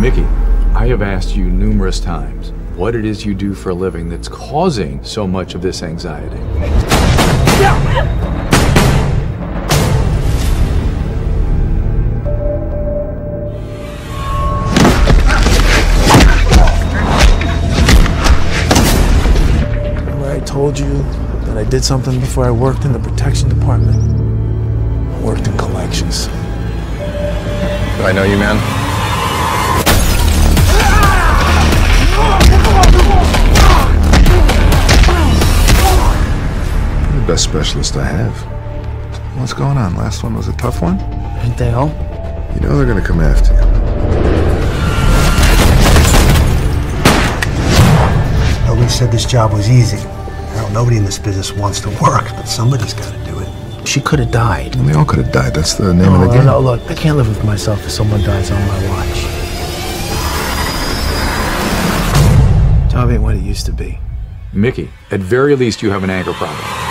I've asked you numerous times what it is you do for a living that's causing so much of this anxiety. Remember I told you that I did something before I worked in the protection department? I worked in collections. Do I know you, man? Best specialist I have. What's going on? Last one was a tough one? Ain't they all? You know they're gonna come after you. Nobody said this job was easy. Now, nobody in this business wants to work, but somebody's got to do it. She could have died. And they all could have died. That's the name of No, the oh, game. no, look, I can't live with myself if someone dies on my watch. Job ain't what it used to be. Mickey, at very least, you have an anger problem.